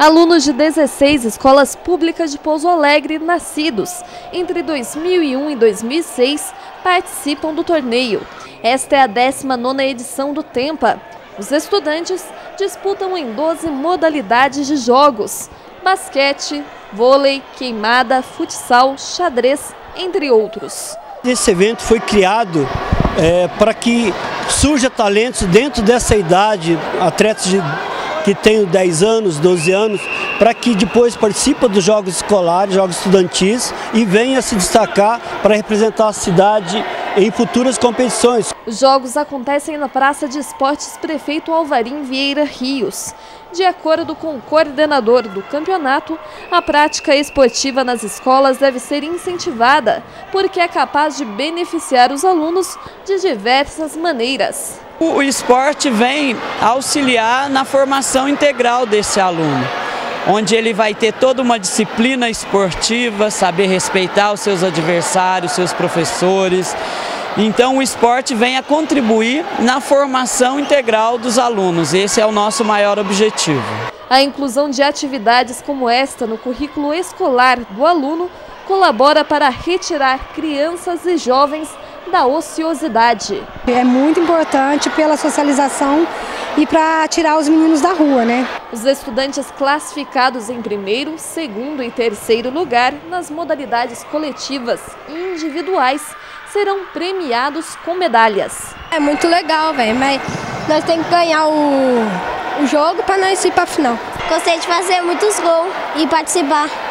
Alunos de 16 escolas públicas de Pouso Alegre, nascidos entre 2001 e 2006, participam do torneio. Esta é a 19ª edição do Tempa. Os estudantes disputam em 12 modalidades de jogos, basquete, vôlei, queimada, futsal, xadrez, entre outros. Esse evento foi criado é, para que surja talentos dentro dessa idade, atletas de que tem 10 anos, 12 anos, para que depois participe dos jogos escolares, jogos estudantis e venha se destacar para representar a cidade em futuras competições. Os jogos acontecem na Praça de Esportes Prefeito Alvarim Vieira Rios. De acordo com o coordenador do campeonato, a prática esportiva nas escolas deve ser incentivada, porque é capaz de beneficiar os alunos de diversas maneiras. O esporte vem auxiliar na formação integral desse aluno onde ele vai ter toda uma disciplina esportiva, saber respeitar os seus adversários, seus professores. Então o esporte vem a contribuir na formação integral dos alunos, esse é o nosso maior objetivo. A inclusão de atividades como esta no currículo escolar do aluno colabora para retirar crianças e jovens da ociosidade. É muito importante pela socialização e para tirar os meninos da rua, né? Os estudantes classificados em primeiro, segundo e terceiro lugar nas modalidades coletivas e individuais serão premiados com medalhas. É muito legal, velho, mas nós temos que ganhar o, o jogo para nós ir para a final. Gostei de fazer muitos gols e participar.